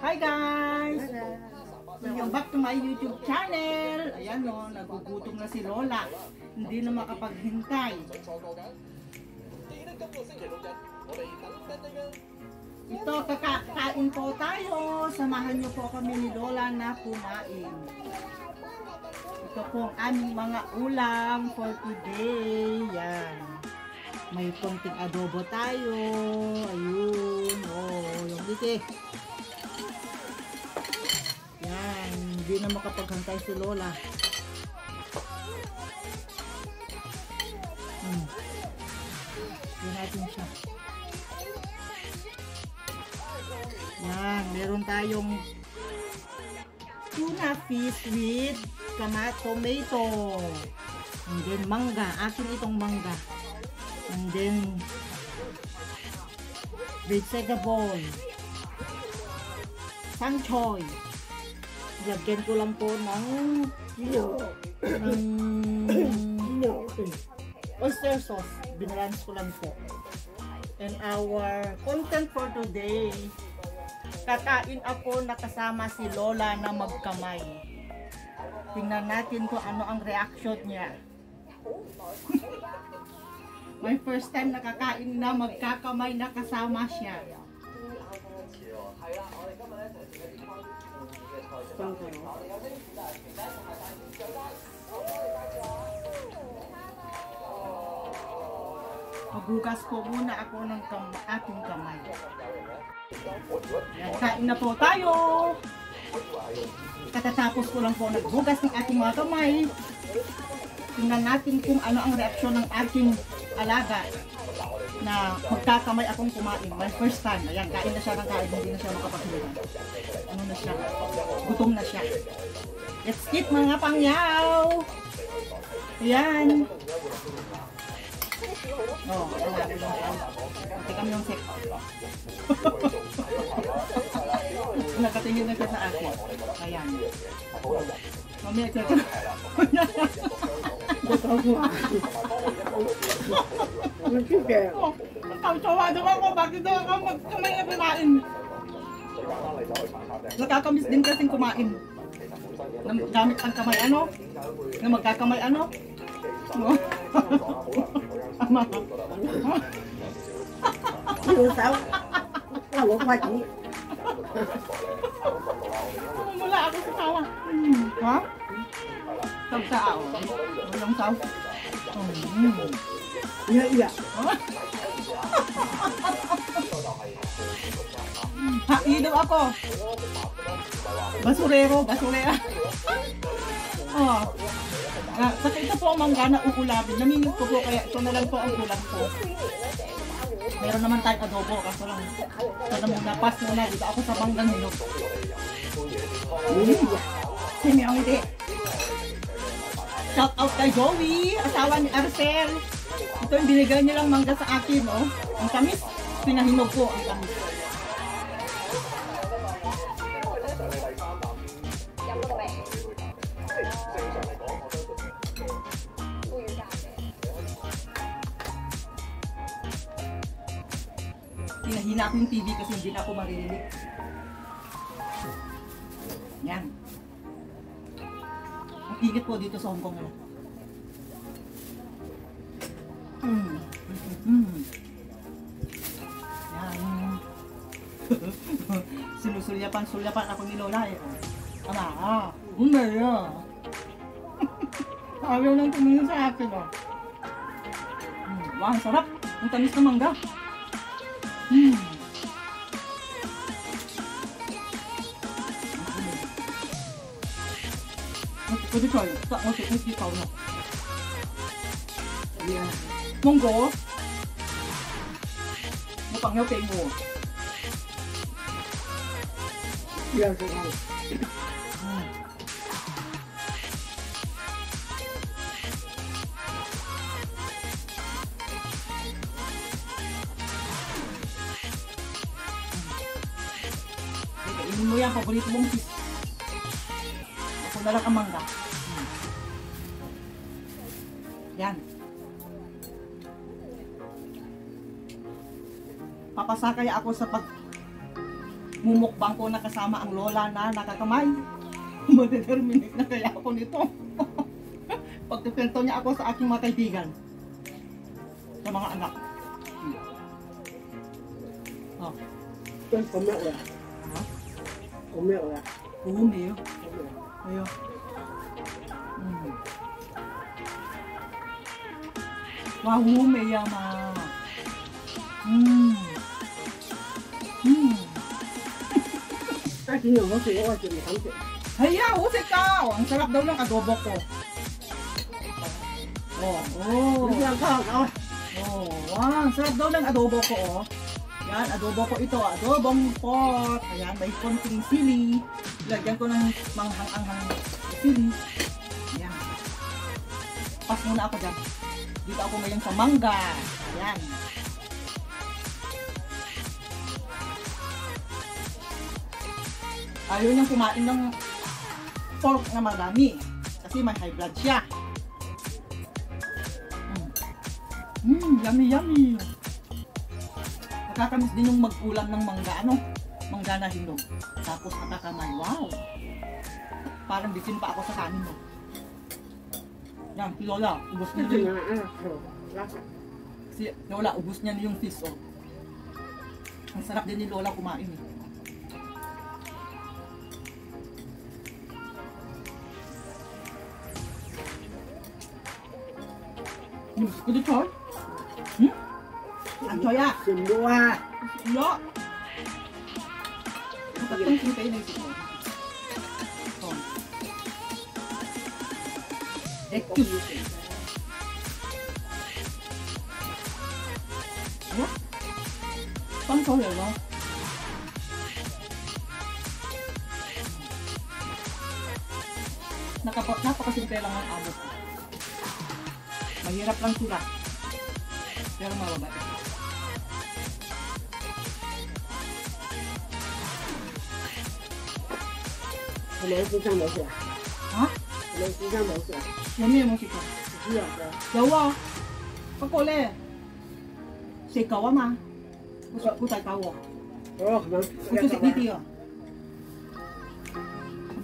Hi guys! Welcome back to my YouTube channel. Ayan o, nagugutom na si Lola. Hindi na makapaghintay. Ito, kakain po tayo. Samahan niyo po kami ni Lola na kumain. Ito po ang aming mga ulam for today. Yan. May konting adobo tayo. Ayun. Oh, yung dito Hindi na makapaghantay si Lola. Hmm. Natin siya. Yan. Meron tayong tuna fish with kama tomato. And then mangga. Akin itong mangga. And then vegetable. Sanchoy. Lagyan ko lang po ng ng oyster sauce. Binalance ko lang po. And our content for today, kakain ako nakasama si Lola na magkamay. Tingnan natin kung ano ang reaction niya. My first time nakakain na magkakamay na kasama siya. Magugas po muna ako ng kam aking kamay. Yan, kain na po tayo! Katatapos ko lang po nagbugas ng ating mga kamay. Tingnan natin kung ano ang reaksyon ng aking alaga na magkakamay akong kumain. My first time. Ayan, kain na siya ng kain. Hindi na siya makapaghilang. Ano na siya? Gutom na siya. Let's eat mga pangyaw! Ayan. Oh, ayan. Pati kami yung sek. Nakatingin na siya sa akin. Ayan. Mamaya siya. Ang tawa daw ako. Bakit daw ako magkamay na kumain? Nakakamiss din kasing kumain. Gamit ang kamay ano? Na magkakamay ano? No? Tama. Yêu sao? Là một Mula ako sa tawa. Hmm. Ha? Tagsao. Walang saw. Hmm. Iya iya Ha, daw ako. Basurero, basurera. oh. Ah, saka ito po ang mangga na uulabin. Namimig ko po kaya ito na lang po ang ulam ko. Meron naman tayong adobo kaso lang. Ito na muna, pass muna dito ako sa manggang hinog. Sini ang hindi. Shout out kay Joey, asawa ni Arcel. Ito yung binigay nilang mangga sa akin, oh. Ang tamis, pinahinog ko ang tamis. Hinahina ko yung TV kasi hindi na ako maririnig. Yan. Ang init po dito sa Hong Kong. Ano? Mm. Mm. Yan. Sinusulyapan-sulyapan ako ni Lola eh. Ama, ah. Umay ah. Ayaw lang tumingin sa akin oh. Mm. Sarap. Ang tamis ng mangga. 嗯，我我 barbie girl in a barbie world mo yan, paborito mong fish. Ako na lang ang mangga. Hmm. Yan. Papasakay ako sa pag mumukbang ko na kasama ang lola na nakakamay. Madeterminate na kaya ako nito. Pagkupento niya ako sa aking mga kaibigan. Sa mga anak. Oh. Con có mẹ rồi. Hả? Có mẹ rồi. Bumil. Có mẹ. Ayun. Mm. Wahume yama. Mm. Mm. Cái gì nó chỉ có chuyện không chuyện. Haya, usik ka! Oh, ang sarap daw ng adobo ko. Oh, oh. Nó làm sao đâu. Oh, wow, ang sarap daw ng adobo ko, oh. Yan, adobo ko ito, adobong pot. Ayan, may konting sili. Lagyan ko ng manghang-anghang sili. Ayan. Pas muna ako dyan. Dito ako ngayon sa mangga. Ayan. Ayaw niyang kumain ng pork na marami. Kasi may high blood siya. Mmm, yummy, yummy. Nakakamiss din yung mag-ulam ng mangga, ano? Mangga na hinog. Tapos nakakamay. Wow! Parang bitin pa ako sa kanin mo. Yan, si Lola, ubos niya. Lát. si Lola, ubos niya yung fish, oh. Ang sarap din ni Lola kumain, eh. Hmm, kudu choy? Hmm? Ang choy ah! Xin đua. Lo. Tatlong kita yun naisip mo. Oh. Rectus. Ano? Saan ko yun, no? Nakapa, napakasimple lang ang abot ko. Mahirap lang sila. Pero mababait. 我来自上北市。啊？我来自上北市。有咩冇食过？猪嘅。有啊，不过咧，食狗啊嘛，我食好大狗喎。哦，系咪？我中食呢啲啊。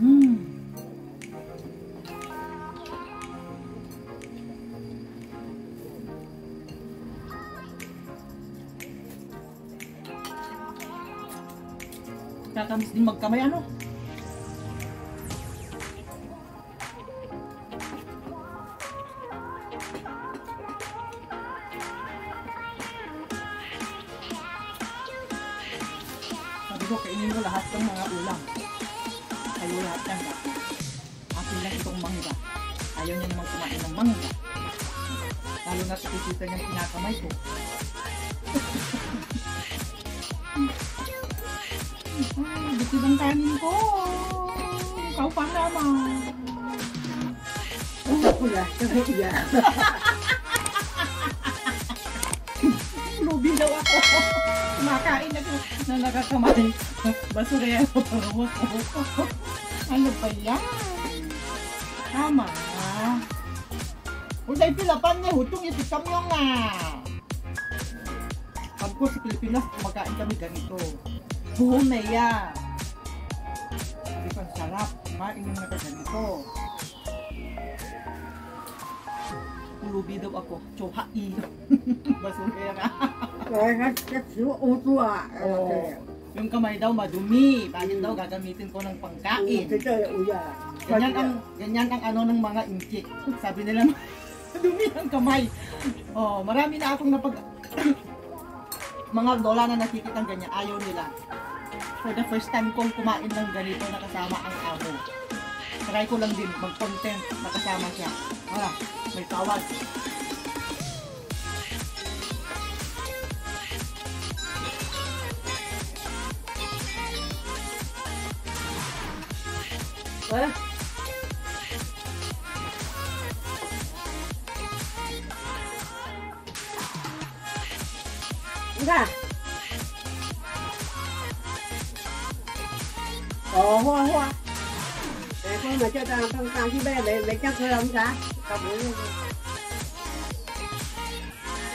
嗯。Kakak mesti? Kainin mo lahat ng mga ulam. Kayo lahat yan ba? Akin lang itong mangga. Ayaw niya naman kumain ng mangga. Lalo na sa kikita niyang kinakamay ko. Ay, bitid ang kanin ko. Ikaw pa naman. Cái gì vậy? Lubi daw ako. Kumakain na na nakakamay. Basura yan. Ano ba yan? Tama. Uday pilapan niya, hutong itikam nyo nga. Pag ko sa Pilipinas, kumakain kami ganito. Buhumeya. Sabi ko, ang sarap. Kumain yung nakaganito. Pulubi daw ako. Chohai. Basura. Rồi, ô tua. Oo. Yung kamay daw madumi. Bakit daw gagamitin ko ng pangkain? Ui da. Ganyan ang, ganyan ang ano ng mga inchik. Sabi nila, dumi ang kamay. Oh, marami na akong napag... mga lola na nakikita ng ganyan, ayaw nila. For the first time kong kumain ng ganito na kasama ang amo. Try ko lang din mag-content na kasama siya. Wala, may tawad. Đấy. Đúng ra. À? Ồ, hoa hoa. Để con mà cho ta con ta khi bé để để chắc thôi không cả. Cầm nữa.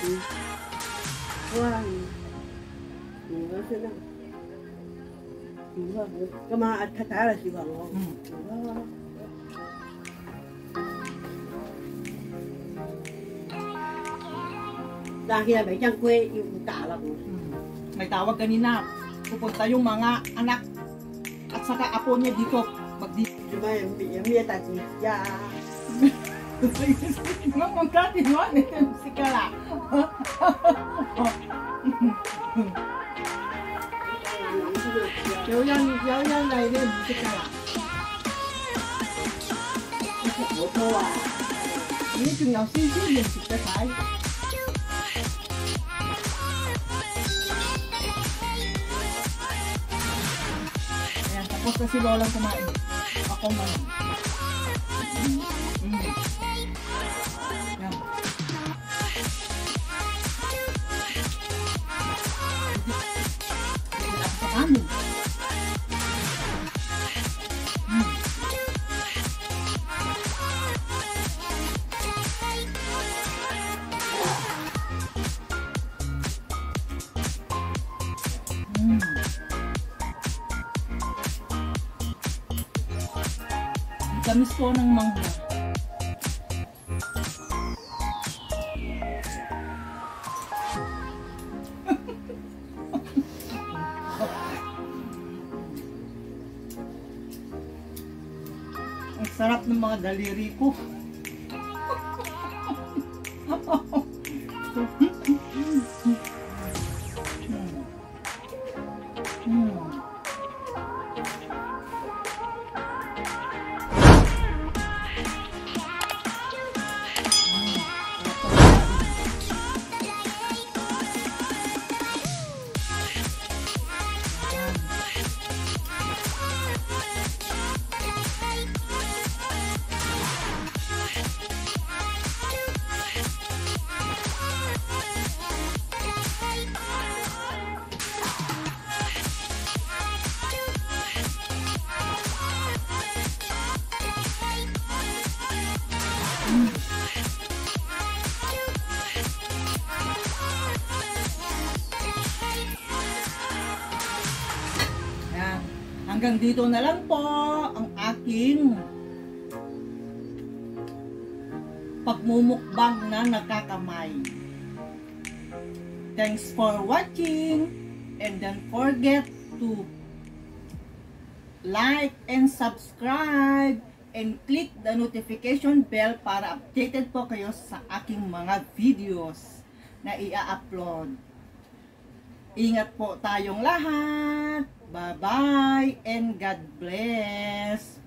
Ừ. Hoa. Ừ, nó sẽ đâu. 咁啊，睇睇下小朋友。 Mm. Dahil may tiyang kwe yung tala ko. Mm. May tawag kanina. Pupunta yung mga anak at saka apo niya dito. Magdi Diba yung yung miya tati. Ya. Nga magkati mo, si Kala. Yo yan, yo yan, lại đi, si Kala. Bố thô à. Ini chừng nào xin xin liền si Kala. Ayan, tapos na si Lola kumain. Ako man. Mm. Ang Tamis po ng mangga. Ang sarap ng mga daliri ko. Hanggang dito na lang po ang aking pagmumukbang na nakakamay. Thanks for watching and don't forget to like and subscribe and click the notification bell para updated po kayo sa aking mga videos na ia-upload. Ingat po tayong lahat. Bye-bye and God bless.